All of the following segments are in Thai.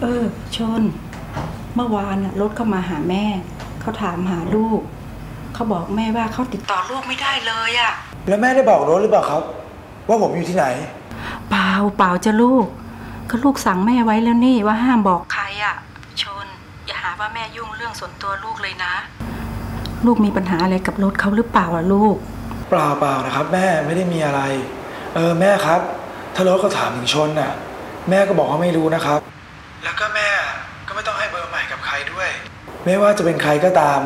เออ ชน เมื่อวานน่ะรถเข้ามาหาแม่ เขาถามหาลูก เขาบอกแม่ว่าเขาติดต่อลูกไม่ได้เลยอะแล้วแม่ได้บอกรถหรือเปล่าครับ ว่าผมอยู่ที่ไหน เปล่าเปล่าจะลูก ก็ลูกสั่งแม่ไว้แล้วนี่ว่าห้ามบอกใครอะชน อย่าหาว่าแม่ยุ่งเรื่องส่วนตัวลูกเลยนะ ลูกมีปัญหาอะไรกับรถเขาหรือเปล่าอะลูก เปล่าเปล่านะครับ แม่ไม่ได้มีอะไร เออแม่ครับ ถ้ารถเขาถามถึงชนน่ะ แม่ก็บอกว่าไม่รู้นะครับ แล้วก็แม่ก็ไม่ต้องให้เบอร์ใหม่กับใครด้วย ไม่ว่าจะเป็นใครก็ตาม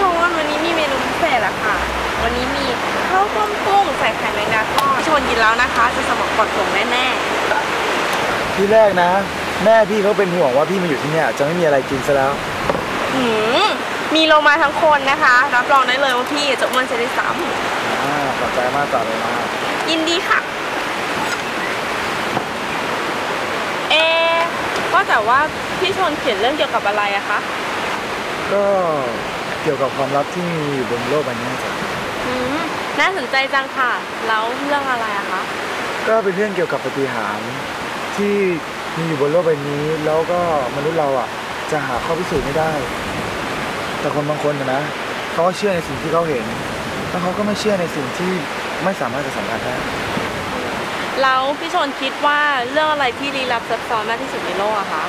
ชนวันนี้มีเมนูพิเศษอะค่ะ วันนี้มีข้าวต้มกุ้งใส่ไข่แมงดาทอดพี่ชนกินแล้วนะคะ จะสมองกดส่งแน่ที่แรกนะ แม่พี่เขาเป็นห่วงว่าพี่มาอยู่ที่เนี่ยจะไม่มีอะไรกินซะแล้ว ๆหืมมีโลมาทั้งคนนะคะ รับรองได้เลยว่าพี่จะอ้วนจะได้ซ้อ่าขอบใจมากต่อเลยนะำยินดีค่ะ เอ๊ะว่าแต่ว่าพี่ชนเขียนเรื่องเกี่ยวกับอะไรอะคะ ก็ เกี่ยวกับความลับที่มีอยู่บนโลกใบนี้จ้ะอืมน่าสนใจจังค่ะ แล้วเรื่องอะไรอะคะ ก็เป็นเรื่องเกี่ยวกับปาฏิหารย์ที่มีอยู่บนโลกใบนี้ แล้วก็มนุษย์เราอะจะหาข้อพิสูจน์ไม่ได้ แต่คนบางคนนะนะเขาก็เชื่อในสิ่งที่เขาเห็น แล้วเขาก็ไม่เชื่อในสิ่งที่ไม่สามารถจะสัมผัสได้ แล้วพี่ชนคิดว่าเรื่องอะไรที่ลี้ลับซับซ้อนมากที่สุดในโลกอะคะ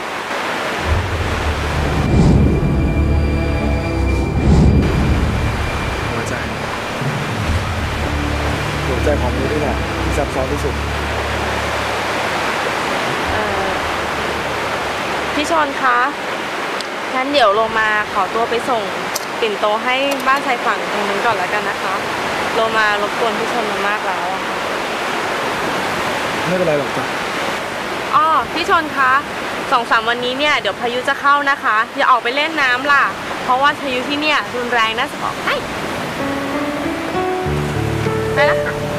สุดเอ่อพี่ชนคะงั้นเดี๋ยวโลมาขอตัวไปส่งปิ่นโตให้บ้านชายฝั่งตรงนู้นก่อนแล้วกันนะคะโลมารบกวนพี่ชนมามากแล้วอะค่ะไม่เป็นไรหรอกจ้ะอ้อพี่ชนคะสองสามวันนี้เนี่ยเดี๋ยวพายุจะเข้านะคะ อย่าออกไปเล่นน้ำล่ะ เพราะว่าพายุที่เนี่ยรุนแรงน่าจะบอกให้ไปแล้วค่ะ